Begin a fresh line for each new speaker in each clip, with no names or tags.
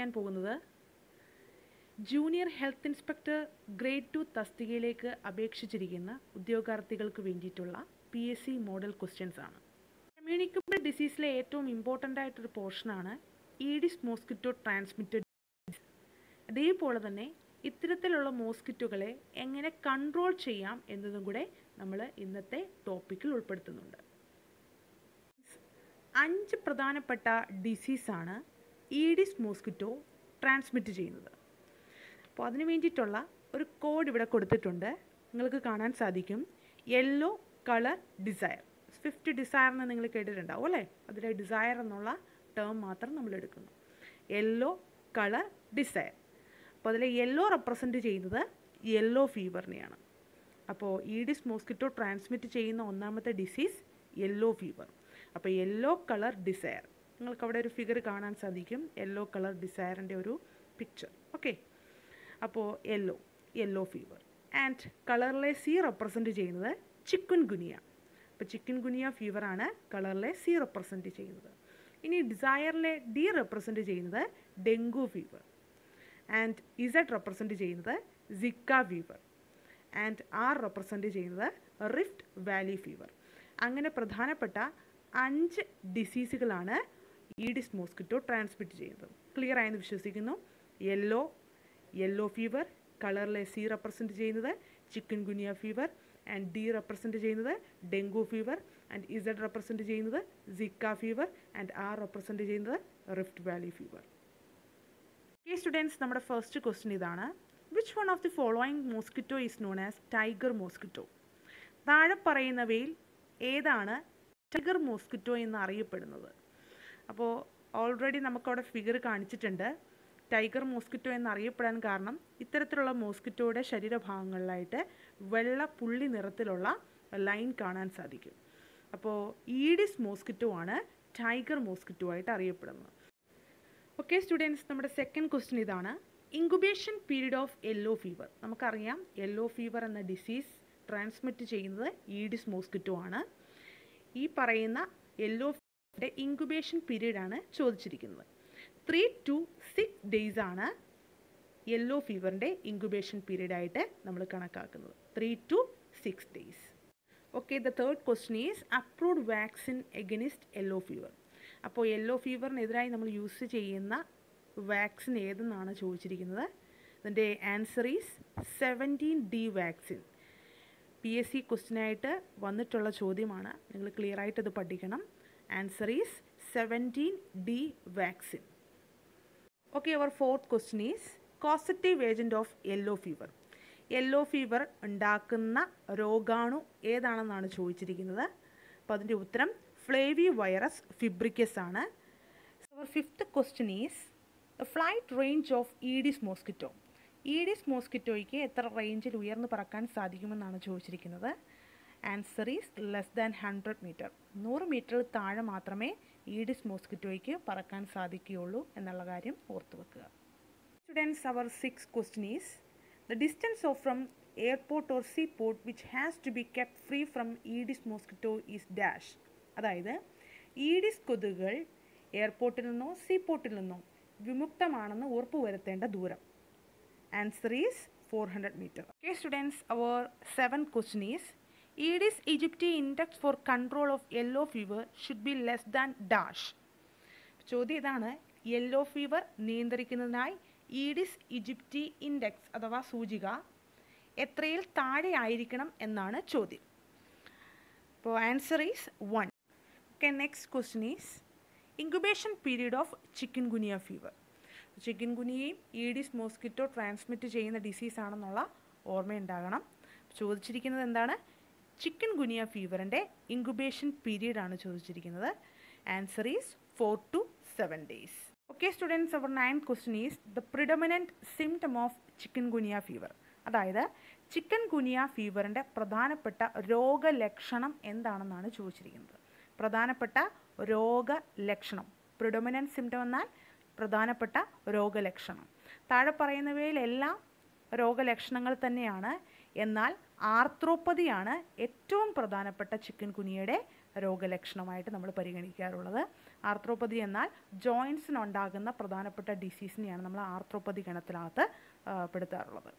പഠിക്കാൻ പോകുന്നത്? Junior health inspector grade two തസ്തികയിലേക്ക് അപേക്ഷിച്ചിരിക്കുന്ന ഉദ്യോഗാർത്ഥികൾക്ക് വേണ്ടിയിട്ടുള്ള P S C model questions ആണ്. കമ്മ്യൂണിക്കബിൾ ഡിസീസിലെ ഏറ്റവും ഇമ്പോർട്ടന്റ് ആയിട്ടൊരു പോർഷനാണ് ഈഡിസ് മോസ്കിറ്റോ ട്രാൻസ്മിറ്റഡ് അതേപോലെ തന്നെ ഇത്തരത്തിലുള്ള മോസ്കിറ്റോകളെ എങ്ങനെ കൺട്രോൾ ചെയ്യാം എന്നതും കൂടെ നമ്മൾ ഇന്നത്തെ ടോപ്പിക്കിൽ ഉൾപ്പെടുത്തുന്നുണ്ട്. അഞ്ച് പ്രധാനപ്പെട്ട ഡിസീസാണ് ഈഡിസ് മോസ്കിറ്റോ ട്രാൻസ്മിറ്റ് ചെയ്യുന്നത്. അപ്പോൾ അതിന് വേണ്ടിയിട്ടുള്ള ഒരു കോഡ് ഇവിടെ കൊടുത്തിട്ടുണ്ട്. നിങ്ങൾക്ക് കാണാൻ സാധിക്കും. Yellow colour Dzire Swift Dzire എന്ന് നിങ്ങൾ കേട്ടിട്ടുണ്ടാവും അല്ലേ? അതിലെ ഡിസയർ എന്നുള്ള ടേം മാത്രം നമ്മൾ എടുക്കുന്നു. യെല്ലോ കളർ ഡിസയർ അപ്പോൾ അതിലെ യെല്ലോ റെപ്രസെന്റ് ചെയ്യുന്നത് യെല്ലോ ഫീവറിനെയാണ് അപ്പോൾ ഈഡിസ് മോസ്കിറ്റോ ട്രാൻസ്മിറ്റ് ചെയ്യുന്ന ഒന്നാമത്തെ ഡിസീസ് യെല്ലോ ഫീവർ അപ്പോൾ യെല്ലോ കളർ ഡിസയർ നിങ്ങൾക്ക് അവിടെ ഒരു ഫിഗർ കാണാൻ സാധിക്കും. യെല്ലോ കളർ ഡിസയറിന്റെ ഒരു പിക്ചർ ഓക്കെ അപ്പോൾ യെല്ലോ യെല്ലോ ഫീവർ ആൻഡ് കളറിലെ സി റെപ്രസെന്റ് ചെയ്യുന്നത് ചിക്കൻ ഗുനിയ അപ്പോൾ ചിക്കൻ ഗുനിയ ഫീവറാണ് കളറിലെ സി റെപ്രസെന്റ് ചെയ്യുന്നത്. ഇനി ഡിസയറിലെ ഡി റെപ്രസെന്റ് ചെയ്യുന്നത് dengue fever and Z represent ചെയ്യുന്നത് Zika fever and R represent ചെയ്യുന്നത് റിഫ്റ്റ് വാലി ഫീവർ അങ്ങനെ പ്രധാനപ്പെട്ട അഞ്ച് ഡിസീസുകളാണ് ഈഡിസ് മോസ്കിറ്റോ ട്രാൻസ്മിറ്റ് ചെയ്യുന്നത്. ക്ലിയർ ആയെന്ന് വിശ്വസിക്കുന്നു. യെല്ലോ യെല്ലോ ഫീവർ കളറിലെ സി റെപ്രസെന്റ് ചെയ്യുന്നത് chikungunya fever and D represent ചെയ്യുന്നത് dengue fever and Z represent ചെയ്യുന്നത് Zika fever and R represent ചെയ്യുന്നത് റിഫ്റ്റ് വാലി ഫീവർ ഈ സ്റ്റുഡൻസ് നമ്മുടെ ഫസ്റ്റ് ക്വസ്റ്റ്യൻ ഇതാണ്. Which one of the following mosquito is known as tiger mosquito താഴെ പറയുന്നവയിൽ ഏതാണ് tiger mosquito എന്ന് അറിയപ്പെടുന്നത്? അപ്പോൾ ഓൾറെഡി നമുക്കവിടെ ഫിഗർ കാണിച്ചിട്ടുണ്ട്. ടൈഗർ മോസ്കിറ്റോ എന്നറിയപ്പെടാൻ കാരണം ഇത്തരത്തിലുള്ള മോസ്കിറ്റോയുടെ ശരീരഭാഗങ്ങളിലായിട്ട് വെള്ള പുള്ളി നിറത്തിലുള്ള ലൈൻ കാണാൻ സാധിക്കും. അപ്പോൾ ഈഡിസ് മോസ്കിറ്റോ ആണ് ടൈഗർ മോസ്കിറ്റോ ആയിട്ട് അറിയപ്പെടുന്നത്. ഓക്കെ സ്റ്റുഡൻസ് നമ്മുടെ സെക്കൻഡ് ക്വസ്റ്റ്യൻ ഇതാണ്. Incubation period of yellow fever നമുക്കറിയാം യെല്ലോ ഫീവർ എന്ന ഡിസീസ് ട്രാൻസ്മിറ്റ് ചെയ്യുന്നത് ഈഡിസ് മോസ്കിറ്റോ ആണ്. ഈ പറയുന്ന യെല്ലോ ഫീവറിന്റെ ഇൻക്യുബേഷൻ ആണ് ചോദിച്ചിരിക്കുന്നത്. ത്രീ ടു സിക്സ് ഡേയ്സ് ആണ് യെല്ലോ ഫീവറിന്റെ ഇൻക്യുബേഷൻ പീരീഡായിട്ട് നമ്മൾ കണക്കാക്കുന്നത്. Three to six days okay the third question is approved vaccine against yellow fever അപ്പോൾ യെല്ലോ ഫീവറിനെതിരായി നമ്മൾ യൂസ് ചെയ്യുന്ന വാക്സിൻ ഏതെന്നാണ് ചോദിച്ചിരിക്കുന്നത്? അതിന്റെ answer is seventeen D vaccine P S C ക്വസ്റ്റിനായിട്ട് വന്നിട്ടുള്ള ചോദ്യമാണ്. നിങ്ങൾ ഇത് പഠിക്കണം. Answer is seventeen D vaccine okay our fourth question is causative agent of yellow fever yellow fever ഉണ്ടാക്കുന്ന രോഗാണു ഏതാണെന്നാണ് ചോദിച്ചിരിക്കുന്നത്? അപ്പോൾ അതിന്റെ ഉത്തരം ഫ്ലേവി വൈറസ് ഫിബ്രിക്കസ് ആണ് our fifth question is flight range of Aedes mosquito Aedes മോസ്കിറ്റോയ്ക്ക് എത്ര റേഞ്ചിൽ ഉയർന്നു പറക്കാൻ സാധിക്കുമെന്നാണ് ചോദിച്ചിരിക്കുന്നത്? Answer is less than hundred metre നൂറ് മീറ്ററിൽ താഴെ മാത്രമേ ഈഡിസ് മോസ്കിറ്റോയ്ക്ക് പറക്കാൻ സാധിക്കുകയുള്ളൂ എന്നുള്ള കാര്യം ഓർത്തു വെക്കുക. Students our six question is the distance of from airport or sea port which has to be kept free from Aedes mosquito is dash അതായത് ഈഡിസ് കൊതുകുകൾ എയർപോർട്ടിൽ നിന്നോ സീ പോർട്ടിൽ നിന്നോ വിമുക്തമാണെന്ന് ഉറപ്പുവരുത്തേണ്ട ദൂരം. Answer is four hundred metre okay students our seven question is Aedes aegypti index for control of yellow fever should be less than dash ചോദ്യം ഇതാണ്. യെല്ലോ ഫീവർ നിയന്ത്രിക്കുന്നതിനായി ഈഡിസ് ഈജിപ്റ്റി ഇൻഡെക്സ് അഥവാ സൂചിക എത്രയിൽ താഴെ ആയിരിക്കണം എന്നാണ് ചോദ്യം. അപ്പോൾ answer is one okay next question is incubation period of chikungunya fever chicken ഗുനിയയും ഈഡിസ് മോസ്കിറ്റോ ട്രാൻസ്മിറ്റ് ചെയ്യുന്ന ഡിസീസ് ആണെന്നുള്ള ഓർമ്മയുണ്ടാകണം. ചോദിച്ചിരിക്കുന്നത് എന്താണ്? ചിക്കൻ ഗുനിയ ഫീവറിന്റെ ഇൻക്യുബേഷൻ ആണ് ചോദിച്ചിരിക്കുന്നത്. Answer is four to seven days okay students our nine question is the predominant symptom of chikungunya fever അതായത് chikungunya ഫീവറിന്റെ പ്രധാനപ്പെട്ട രോഗലക്ഷണം എന്താണെന്നാണ് ചോദിച്ചിരിക്കുന്നത്. പ്രധാനപ്പെട്ട രോഗലക്ഷണം. പ്രിഡൊമിനന്റ് സിംറ്റം എന്നാൽ പ്രധാനപ്പെട്ട രോഗലക്ഷണം. താഴെ പറയുന്നവയിലെല്ലാം രോഗലക്ഷണങ്ങൾ തന്നെയാണ്. എന്നാൽ ആർത്രോപ്പതിയാണ് ഏറ്റവും പ്രധാനപ്പെട്ട ചിക്കൻ കുനിയയുടെ രോഗലക്ഷണമായിട്ട് നമ്മൾ പരിഗണിക്കാറുള്ളത്. ആർത്രോപ്പതി എന്നാൽ ജോയിൻസിനുണ്ടാകുന്ന പ്രധാനപ്പെട്ട ഡിസീസിനെയാണ് നമ്മൾ ആർത്രോപ്പതി ഗണത്തിനകത്ത് പെടുത്താറുള്ളത്.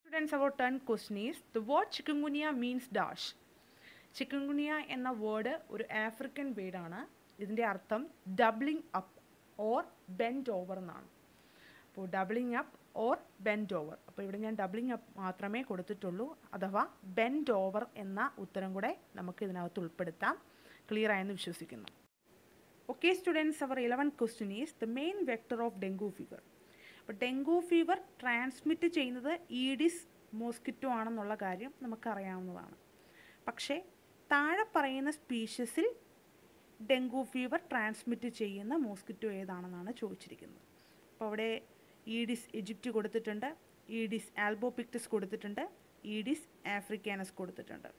Students our ten question is the word chikungunya means dash chikungunya എന്ന വേർഡ് ഒരു ആഫ്രിക്കൻ വേർഡാണ് ഇതിന്റെ അർത്ഥം doubling up or bend over എന്നാണ്. അപ്പോൾ doubling up or bend over അപ്പോൾ ഇവിടെ ഞാൻ ഡബിളിങ് അപ്പ് മാത്രമേ കൊടുത്തിട്ടുള്ളൂ. അഥവാ ബെൻഡ് ഓവർ എന്ന ഉത്തരം കൂടെ നമുക്ക് ഇതിനകത്ത് ഉൾപ്പെടുത്താം. ക്ലിയർ ആയെന്ന് വിശ്വസിക്കുന്നു. Okay students our eleven question is the main vector of dengue fever അപ്പോൾ ഡെങ്കു ഫീവർ ട്രാൻസ്മിറ്റ് ചെയ്യുന്നത് ഈഡിസ് മോസ്കിറ്റോ ആണെന്നുള്ള കാര്യം നമുക്കറിയാവുന്നതാണ്. പക്ഷേ താഴെ പറയുന്ന സ്പീഷ്യസിൽ ഡെങ്കു ഫീവർ ട്രാൻസ്മിറ്റ് ചെയ്യുന്ന മോസ്കിറ്റോ ഏതാണെന്നാണ് ചോദിച്ചിരിക്കുന്നത്. അപ്പോൾ അവിടെ ഈഡിസ് ഈജിപ്റ്റ് കൊടുത്തിട്ടുണ്ട് ഈഡിസ് ആൽബോപിക്ടസ് കൊടുത്തിട്ടുണ്ട് ഈഡിസ് ആഫ്രിക്കാനസ് കൊടുത്തിട്ടുണ്ട്.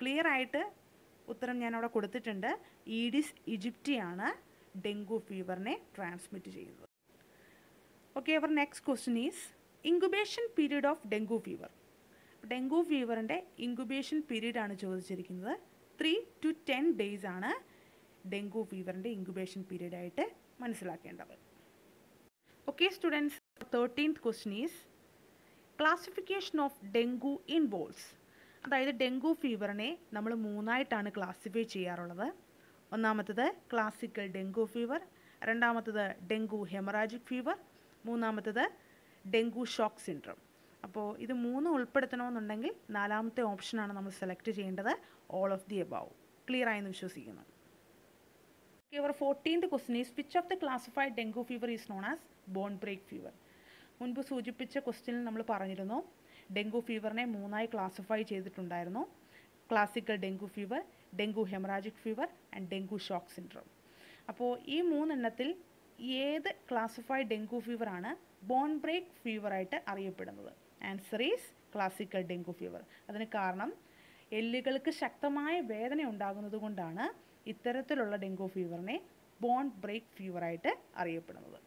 ക്ലിയർ ആയിട്ട് ഉത്തരം ഞാൻ അവിടെ കൊടുത്തിട്ടുണ്ട്. ഈഡിസ് ഈജിപ്റ്റിയാണ് ഡെങ്കു ഫീവറിനെ ട്രാൻസ്മിറ്റ് ചെയ്യുന്നത്. Okay our next question is incubation period of dengue fever dengue ഫീവറിന്റെ incubation period ആണ് ചോദിച്ചിരിക്കുന്നത്. ത്രീ ടു ടെൻ ഡേയ്സ് ആണ് ഡെങ്കു ഫീവറിന്റെ ഇൻകുബേഷൻ പീരീഡായിട്ട് മനസ്സിലാക്കേണ്ടത്. Okay students thirteenth question is classification of dengue in balls അതായത് dengue ഫീവറിനെ നമ്മൾ മൂന്നായിട്ടാണ് ക്ലാസിഫൈ ചെയ്യാറുള്ളത്. ഒന്നാമത്തത് ക്ലാസിക്കൽ ഡെങ്കു ഫീവർ രണ്ടാമത്തത് ഡെങ്കു ഹെമറാജിക് ഫീവർ മൂന്നാമത്തത് ഡെങ്കു ഷോക്ക് സിൻഡ്രം അപ്പോൾ ഇത് മൂന്ന് ഉൾപ്പെടുത്തണമെന്നുണ്ടെങ്കിൽ നാലാമത്തെ ഓപ്ഷനാണ് നമ്മൾ സെലക്ട് ചെയ്യേണ്ടത് all of the above clear ആയെന്ന് വിശ്വസിക്കുന്നു. Our fourteenth question is which of the classified dengue fever is known as bone break fever മുൻപ് സൂചിപ്പിച്ച ക്വസ്റ്റ്യനിൽ നമ്മൾ പറഞ്ഞിരുന്നു. ഡെങ്കു ഫീവറിനെ മൂന്നായി ക്ലാസിഫൈ ചെയ്തിട്ടുണ്ടായിരുന്നു. Classical dengue fever dengue haemorrhagic fever and dengue shock syndrome അപ്പോൾ ഈ മൂന്നെണ്ണത്തിൽ ഏത് ക്ലാസിഫൈഡ് ഡെങ്കു ഫീവറാണ് ബോൺ ബ്രേക്ക് ഫീവറായിട്ട് അറിയപ്പെടുന്നത്? Answer is classical dengue fever അതിന് കാരണം എല്ലുകൾക്ക് ശക്തമായ വേദന ഉണ്ടാകുന്നത് കൊണ്ടാണ് ഇത്തരത്തിലുള്ള ഡെങ്കു ഫീവറിനെ ബോൺ ബ്രേക്ക് ഫീവറായിട്ട് അറിയപ്പെടുന്നത്.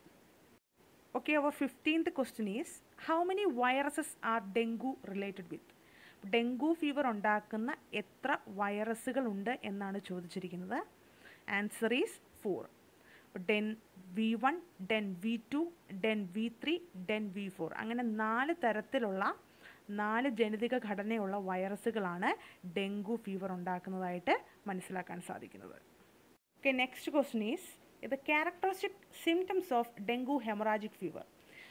Okay our fifteenth question is how many viruses are dengue related with dengue fever ഉണ്ടാക്കുന്ന എത്ര വൈറസുകൾ ഉണ്ട് എന്നാണ് ചോദിച്ചിരിക്കുന്നത്. Answer is four DEN V one DEN V two DEN V three DEN V four അങ്ങനെ നാല് തരത്തിലുള്ള നാല് ജനിതക ഘടനയുള്ള വൈറസുകളാണ് ഡെങ്കു ഫീവർ ഉണ്ടാക്കുന്നതായിട്ട് മനസ്സിലാക്കാൻ സാധിക്കുന്നത്. ഓക്കെ നെക്സ്റ്റ് ക്വസ്റ്റ്യൻ ഈസ് ഇത് characteristic symptoms of dengue haemorrhagic fever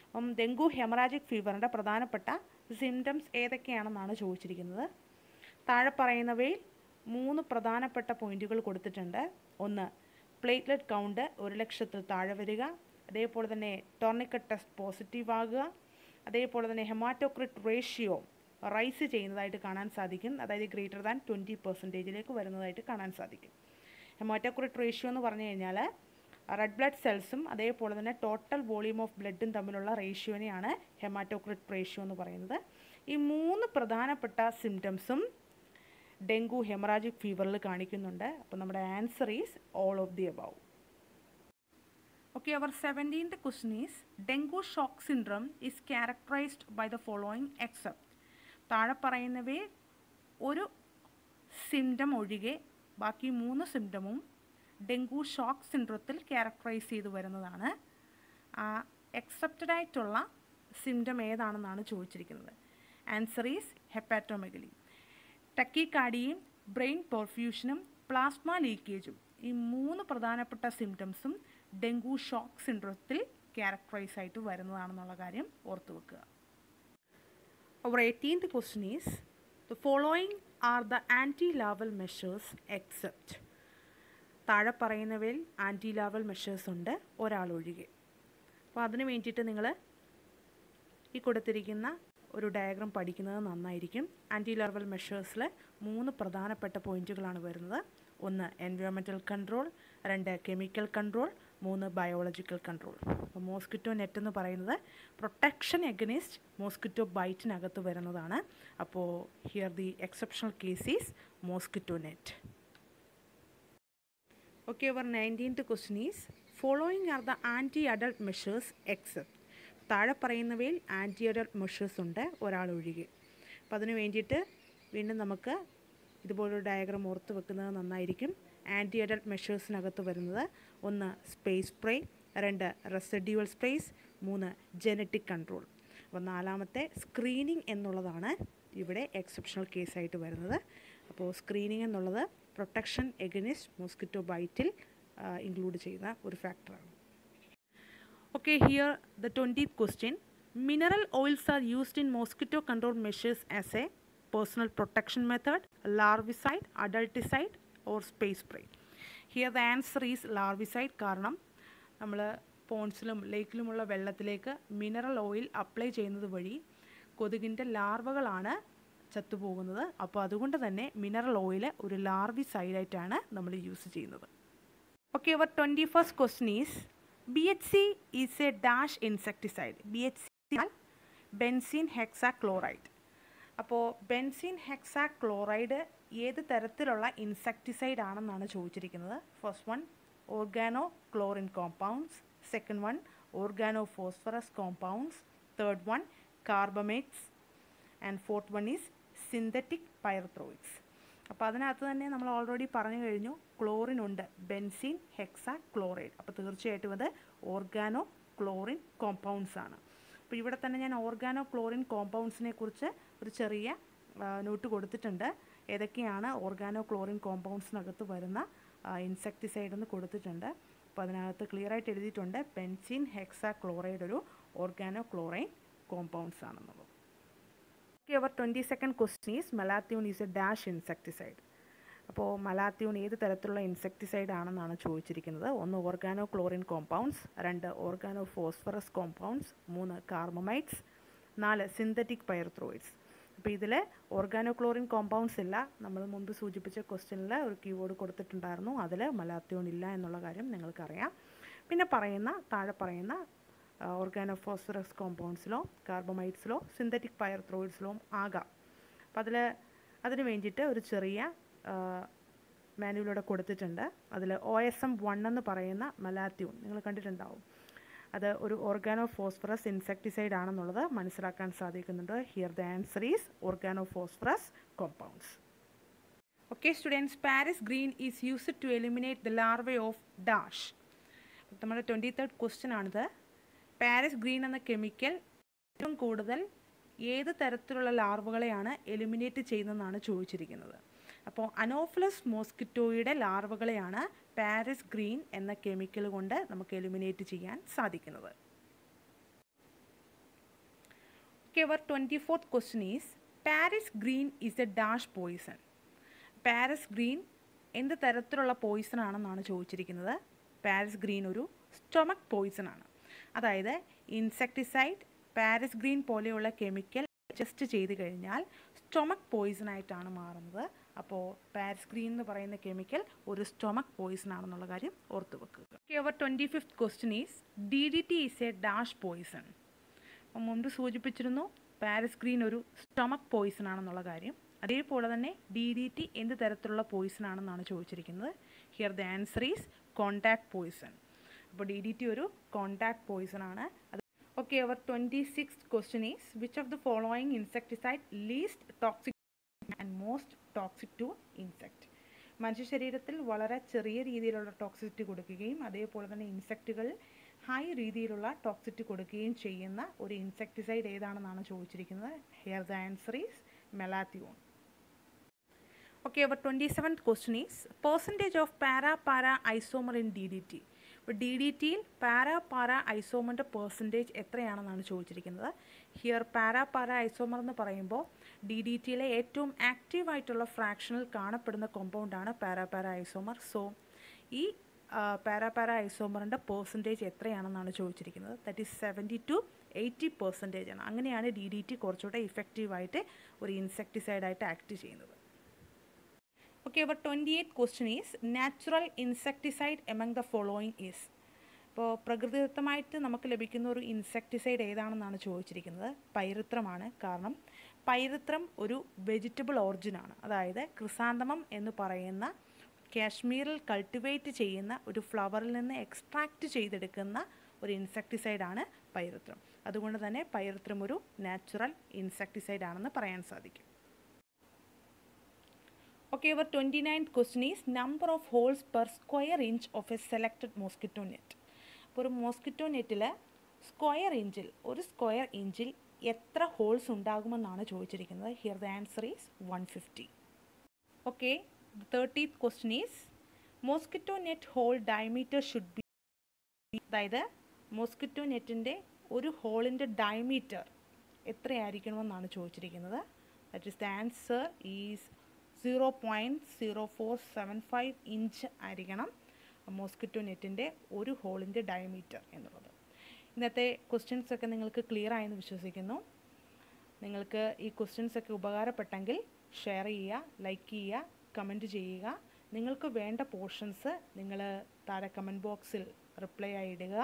അപ്പം ഡെങ്കു ഹെമറാജിക് ഫീവറിന്റെ പ്രധാനപ്പെട്ട സിംറ്റംസ് ഏതൊക്കെയാണെന്നാണ് ചോദിച്ചിരിക്കുന്നത്. താഴെ പറയുന്നവയിൽ മൂന്ന് പ്രധാനപ്പെട്ട പോയിന്റുകൾ കൊടുത്തിട്ടുണ്ട്. ഒന്ന് പ്ലേറ്റ്ലെറ്റ് കൗണ്ട് ഒരു ലക്ഷത്തിൽ താഴെ വരിക. അതേപോലെ തന്നെ ടോർണിക്കറ്റ് ടെസ്റ്റ് പോസിറ്റീവ് ആകുക. അതേപോലെ തന്നെ ഹെമാറ്റോക്രിറ്റ് റേഷ്യോ റൈസ് ചെയ്യുന്നതായിട്ട് കാണാൻ സാധിക്കും. അതായത് ഗ്രേറ്റർ ദാൻ ട്വന്റി പെർസെന്റേജിലേക്ക് വരുന്നതായിട്ട് കാണാൻ സാധിക്കും. ഹെമാറ്റോക്രിറ്റ് റേഷ്യോ എന്ന് പറഞ്ഞു കഴിഞ്ഞാൽ റെഡ് ബ്ലഡ് സെൽസും അതേപോലെ തന്നെ ടോട്ടൽ വോളിയൂം ഓഫ് ബ്ലഡും തമ്മിലുള്ള റേഷ്യോനെയാണ് ഹെമാറ്റോക്രിറ്റ് റേഷ്യോ എന്ന് പറയുന്നത്. ഈ മൂന്ന് പ്രധാനപ്പെട്ട സിംറ്റംസും ഡെങ്കു ഹെമറാജിക് ഫീവറിൽ കാണിക്കുന്നുണ്ട്. അപ്പോൾ നമ്മുടെ answer is all of the above okay our seventeenth question is dengue shock syndrome is characterised by the following except താഴെ പറയുന്നവയെ ഒരു സിംറ്റം ഒഴികെ ബാക്കി മൂന്ന് സിംറ്റമും ഡെങ്കു ഷോക്ക് സിൻഡ്രത്തിൽ ക്യാരക്ടറൈസ് ചെയ്ത് വരുന്നതാണ്. എക്സെപ്റ്റഡ് ആയിട്ടുള്ള സിംറ്റം ഏതാണെന്നാണ് ചോദിച്ചിരിക്കുന്നത്. ആൻസർ ഈസ് ഹെപ്പാറ്റോമെഗലി ടക്കിക്കാടിയും ബ്രെയിൻ പെർഫ്യൂഷനും പ്ലാസ്മ ലീക്കേജും ഈ മൂന്ന് പ്രധാനപ്പെട്ട സിംറ്റംസും ഡെങ്കു ഷോക്ക് സിൻഡ്രത്തിൽ ക്യാരക്ടറൈസ് ആയിട്ട് വരുന്നതാണെന്നുള്ള കാര്യം ഓർത്തു വെക്കുക. Our eighteenth question is the following are the anti larval measures except താഴെ പറയുന്നവയിൽ ആന്റി ലാവൽ മെഷേഴ്സ് ഉണ്ട്. ഒരാൾ ഒഴികെ അപ്പോൾ അതിന് വേണ്ടിയിട്ട് നിങ്ങൾ ഈ കൊടുത്തിരിക്കുന്ന ഒരു ഡയഗ്രാം പഠിക്കുന്നത് നന്നായിരിക്കും. ആന്റി ലാർവൽ മെഷേഴ്സിൽ മൂന്ന് പ്രധാനപ്പെട്ട പോയിന്റുകളാണ് വരുന്നത്. ഒന്ന് എൻവയോൺമെന്റൽ കൺട്രോൾ രണ്ട് കെമിക്കൽ കൺട്രോൾ മൂന്ന് ബയോളജിക്കൽ കൺട്രോൾ അപ്പോൾ മോസ്കിറ്റോ നെറ്റ് എന്ന് പറയുന്നത് പ്രൊട്ടക്ഷൻ എഗനിസ്റ്റ് മോസ്കിറ്റോ ബൈറ്റിനകത്ത് വരുന്നതാണ്. അപ്പോൾ here the exceptional cases mosquito net okay our nineteenth question is following are the anti adult measures except താഴെ പറയുന്നവയിൽ ആന്റി അഡൾട്ട് മെഷേഴ്സ് ഉണ്ട് ഒരാൾ ഒഴികെ. അപ്പം അതിന് വേണ്ടിയിട്ട് വീണ്ടും നമുക്ക് ഇതുപോലൊരു ഡയഗ്രാം ഓർത്ത് വെക്കുന്നത് നന്നായിരിക്കും. ആന്റി അഡൾട്ട് മെഷേഴ്സിനകത്ത് വരുന്നത് ഒന്ന് സ്പേസ് സ്പ്രേ രണ്ട് റെസിഡ്യൂവൽ സ്പേസ് മൂന്ന് ജനറ്റിക് കൺട്രോൾ അപ്പോൾ നാലാമത്തെ സ്ക്രീനിങ് എന്നുള്ളതാണ് ഇവിടെ എക്സെപ്ഷണൽ കേസായിട്ട് വരുന്നത്. അപ്പോൾ സ്ക്രീനിങ് എന്നുള്ളത് പ്രൊട്ടക്ഷൻ എഗനിസ്റ്റ് മോസ്കിറ്റോ ബൈറ്റിൽ ഇൻക്ലൂഡ് ചെയ്യുന്ന ഒരു ഫാക്ടറാണ്. Okay here the twenty question mineral oils are used in mosquito control measures as a personal protection method larvicide adulticide or space spray here the answer is larvicide കാരണം നമ്മൾ പോൺസിലും ലേക്കിലുമുള്ള വെള്ളത്തിലേക്ക് mineral oil apply ചെയ്യുന്നത് വഴി കൊതുകിന്റെ ലാർവകളാണ് ചത്തുപോകുന്നത്. അപ്പോൾ അതുകൊണ്ട് തന്നെ mineral oil ഒരു ലാർവിസൈഡായിട്ടാണ് നമ്മൾ യൂസ് ചെയ്യുന്നത്. Okay our twenty first question is B H C is a dash insecticide B H C benzene hexachloride അപ്പോൾ ബെൻസീൻ ഹെക്സാ ക്ലോറൈഡ് ഏത് തരത്തിലുള്ള ഇൻസെക്ടിസൈഡ് ആണെന്നാണ് ചോദിച്ചിരിക്കുന്നത്? First one organochlorine compounds second one organophosphorus compounds third one carbamates and fourth one is synthetic pyrethroids അപ്പോൾ അതിനകത്ത് തന്നെ നമ്മൾ already പറഞ്ഞു കഴിഞ്ഞു ക്ലോറിൻ ഉണ്ട്. ബെൻസീൻ ഹെക്സ ക്ലോറൈഡ് അപ്പോൾ തീർച്ചയായിട്ടും അത് ഓർഗാനോ ക്ലോറിൻ കോമ്പൗണ്ട്സ് ആണ്. അപ്പോൾ ഇവിടെ തന്നെ ഞാൻ ഓർഗാനോ ക്ലോറിൻ കോമ്പൗണ്ട്സിനെ കുറിച്ച് ഒരു ചെറിയ നോട്ട് കൊടുത്തിട്ടുണ്ട്. ഏതൊക്കെയാണ് ഓർഗാനോ ക്ലോറിൻ കോമ്പൗണ്ട്സിനകത്ത് വരുന്ന ഇൻസെക്ടിസൈഡ് എന്ന് കൊടുത്തിട്ടുണ്ട്. അപ്പോൾ അതിനകത്ത് ക്ലിയർ ആയിട്ട് എഴുതിയിട്ടുണ്ട് ബെൻസീൻ ഹെക്സ ക്ലോറൈഡ് ഒരു ഓർഗാനോ ക്ലോറൈൻ കോമ്പൗണ്ട്സ് ആണെന്നുള്ളത്. Okay our twenty second question is malathion is a dash insecticide അപ്പോൾ മലാത്യൂൺ ഏത് തരത്തിലുള്ള ഇൻസെക്ടിസൈഡ് ആണെന്നാണ് ചോദിച്ചിരിക്കുന്നത്. ഒന്ന് ഓർഗാനോ ക്ലോറിൻ കോമ്പൗണ്ട്സ് രണ്ട് ഓർഗാനോ ഫോസ്ഫറസ് കോമ്പൗണ്ട്സ് മൂന്ന് കാർമമൈറ്റ്സ് നാല് സിന്തറ്റിക് പയർത്രോയിഡ്സ് അപ്പോൾ ഇതിൽ ഓർഗാനോ ക്ലോറിൻ കോമ്പൗണ്ട്സ് ഇല്ല. നമ്മൾ മുമ്പ് സൂചിപ്പിച്ച ക്വസ്റ്റ്യനിൽ ഒരു കീവേഡ് കൊടുത്തിട്ടുണ്ടായിരുന്നു. അതിൽ മലാത്യൂൺ ഇല്ല എന്നുള്ള കാര്യം നിങ്ങൾക്കറിയാം. പിന്നെ പറയുന്ന താഴെ പറയുന്ന ഓർഗാനോ ഫോസ്ഫറസ് കോമ്പൗണ്ട്സിലോ കാർബോമൈറ്റ്സിലോ സിന്തറ്റിക് പയർത്രോയിഡ്സിലോ ആകാം. അപ്പോൾ അതിൽ അതിന് വേണ്ടിയിട്ട് ഒരു ചെറിയ മാനുവലോടെ കൊടുത്തിട്ടുണ്ട്. അതിൽ ഒ എസ് എം വൺ എന്ന് പറയുന്ന മലാത്യൂൺ നിങ്ങൾ കണ്ടിട്ടുണ്ടാവും. അത് ഒരു ഓർഗാനോ ഫോസ്ഫറസ് ഇൻസെക്ടിസൈഡ് ആണെന്നുള്ളത് മനസ്സിലാക്കാൻ സാധിക്കുന്നുണ്ട്. Here the answer is organophosphorus compounds okay students Paris green is used to eliminate the larvae of dash നമ്മുടെ ട്വന്റി തേർഡ് ക്വസ്റ്റ്യൻ ആണിത്. പാരിസ് ഗ്രീൻ എന്ന കെമിക്കൽ ഏറ്റവും കൂടുതൽ ഏത് തരത്തിലുള്ള ലാർവകളെയാണ് എലിമിനേറ്റ് ചെയ്യുന്നതെന്നാണ് ചോദിച്ചിരിക്കുന്നത്. അപ്പോൾ അനോഫ്ലസ് മോസ്കിറ്റോയുടെ ലാർവകളെയാണ് പാരിസ് ഗ്രീൻ എന്ന കെമിക്കൽ കൊണ്ട് നമുക്ക് എലിമിനേറ്റ് ചെയ്യാൻ സാധിക്കുന്നത്. Okay our twenty fourth question is Paris green is a dash poison Paris green എന്ത് തരത്തിലുള്ള പോയിസൺ ആണെന്നാണ് ചോദിച്ചിരിക്കുന്നത്. പാരിസ് ഗ്രീൻ ഒരു സ്റ്റൊമക് പോയിസൺ ആണ്. അതായത് ഇൻസെക്ടിസൈഡ് പാരസ് ഗ്രീൻ പോലെയുള്ള കെമിക്കൽ അഡ്ജസ്റ്റ് ചെയ്ത് കഴിഞ്ഞാൽ സ്റ്റൊമക് പോയിസൺ ആയിട്ടാണ് മാറുന്നത്. അപ്പോൾ പാരസ് ഗ്രീൻ എന്ന് പറയുന്ന കെമിക്കൽ ഒരു സ്റ്റൊമക് പോയിസൺ ആണെന്നുള്ള കാര്യം ഓർത്തു വെക്കുക. Our twenty fifth question is D D T is a dash poison മുമ്പ് സൂചിപ്പിച്ചിരുന്നു പാരസ് ഗ്രീൻ ഒരു സ്റ്റൊമക് പോയിസൺ ആണെന്നുള്ള കാര്യം. അതേപോലെ തന്നെ ഡി ഡി ടി എന്ത് തരത്തിലുള്ള പോയിസൺ ആണെന്നാണ് ചോദിച്ചിരിക്കുന്നത്. Here the answer is contact poison അപ്പോൾ ഡി ഡി ടി ഒരു കോണ്ടാക്ട് പോയിസൺ ആണ്. അത് okay our twenty six question is which of the following insecticide least toxic and most toxic to insect മനുഷ്യ ശരീരത്തിൽ വളരെ ചെറിയ രീതിയിലുള്ള ടോക്സിറ്റി കൊടുക്കുകയും അതേപോലെ തന്നെ ഇൻസെക്റ്റുകൾ ഹൈ രീതിയിലുള്ള ടോക്സിറ്റി കൊടുക്കുകയും ചെയ്യുന്ന ഒരു ഇൻസെക്ടിസൈഡ് ഏതാണെന്നാണ് ചോദിച്ചിരിക്കുന്നത്? Here the answer is malathion okay our twenty seventh question is percentage of para para isomer in D D T ഇപ്പോൾ ഡി ഡി ടിയിൽ പാരാ പാരാ ഐസോമറിന്റെ പെർസെന്റേജ് എത്രയാണെന്നാണ് ചോദിച്ചിരിക്കുന്നത്. ഹിയർ പാരാ പാരാ ഐസോമർ എന്ന് പറയുമ്പോൾ ഡി ഡി ടിയിലെ ഏറ്റവും ആക്റ്റീവായിട്ടുള്ള ഫ്രാക്ഷനിൽ കാണപ്പെടുന്ന കോമ്പൗണ്ടാണ് പാരാ പാരാ ഐസോമർ. സോ ഈ പാരാ പാരാ ഐസോമറിന്റെ പെർസെന്റേജ് എത്രയാണെന്നാണ് ചോദിച്ചിരിക്കുന്നത്. That is seventy to eighty percentage ആണ്. അങ്ങനെയാണ് ഡി ഡി ടി കുറച്ചുകൂടെ ഇഫക്റ്റീവായിട്ട് ഒരു ഇൻസെക്ടിസൈഡായിട്ട് ആക്ട് ചെയ്യുന്നത്. ഓക്കെ അപ്പോൾ twenty eight question is natural insecticide among the following is ഇപ്പോൾ പ്രകൃതിദത്തമായിട്ട് നമുക്ക് ലഭിക്കുന്ന ഒരു ഇൻസെക്ടിസൈഡ് ഏതാണെന്നാണ് ചോദിച്ചിരിക്കുന്നത്? പൈരുത്രമാണ് കാരണം പൈരുത്രം ഒരു വെജിറ്റബിൾ ഓറിജിനാണ് അതായത് ക്രിസാന്തമം എന്ന് പറയുന്ന കാശ്മീരിൽ കൾട്ടിവേറ്റ് ചെയ്യുന്ന ഒരു ഫ്ലവറിൽ നിന്ന് എക്സ്ട്രാക്റ്റ് ചെയ്തെടുക്കുന്ന ഒരു ഇൻസെക്ടിസൈഡാണ് പൈരുത്രം അതുകൊണ്ട് തന്നെ പൈരുത്രം ഒരു നാച്ചുറൽ ഇൻസെക്ടിസൈഡ് ആണെന്ന് പറയാൻ സാധിക്കും. Okay, our 29th question is number of holes per square inch of a selected mosquito net. അപ്പോൾ ഒരു മോസ്കിറ്റോ നെറ്റിൽ സ്ക്വയർ ഇഞ്ചിൽ ഒരു സ്ക്വയർ ഇഞ്ചിൽ എത്ര ഹോൾസ് ഉണ്ടാകുമെന്നാണ് ചോദിച്ചിരിക്കുന്നത്? Here the answer is one fifty okay thirtieth question is mosquito net hole diameter should be അതായത് മോസ്കിറ്റോ നെറ്റിന്റെ ഒരു ഹോളിന്റെ ഡയമീറ്റർ എത്രയായിരിക്കണമെന്നാണ് ചോദിച്ചിരിക്കുന്നത്? That is the answer is zero point zero four seven five inch ആയിരിക്കണം mosquito നെറ്റിന്റെ ഒരു ഹോളിന്റെ ഡയമീറ്റർ എന്നുള്ളത്. ഇന്നത്തെ ക്വസ്റ്റ്യൻസ് ഒക്കെ നിങ്ങൾക്ക് ക്ലിയർ ആയെന്ന് വിശ്വസിക്കുന്നു. നിങ്ങൾക്ക് ഈ ക്വസ്റ്റ്യൻസ് ഒക്കെ ഉപകാരപ്പെട്ടെങ്കിൽ ഷെയർ ചെയ്യുക ലൈക്ക് ചെയ്യുക കമന്റ് ചെയ്യുക. നിങ്ങൾക്ക് വേണ്ട പോർഷൻസ് നിങ്ങൾ താഴെ കമന്റ് ബോക്സിൽ റിപ്ലൈ ആയി ഇടുക.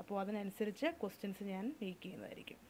അപ്പോൾ അതിനനുസരിച്ച് ക്വസ്റ്റ്യൻസ് ഞാൻ മേക്ക് ചെയ്യുന്നതായിരിക്കും.